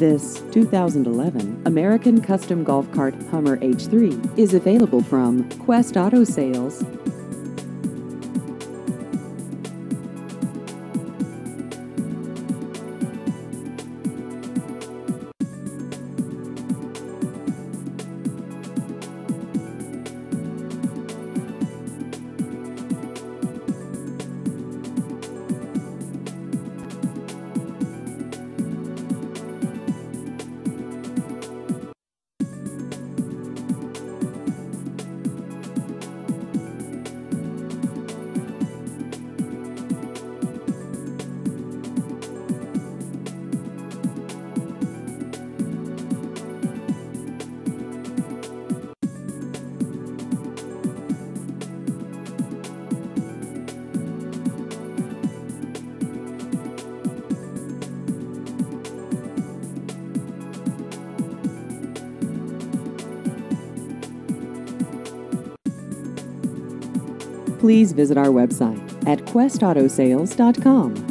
This 2011 American Custom Golf Cart Hummer H3 is available from Quest Auto Sales. Please visit our website at questautosales.com.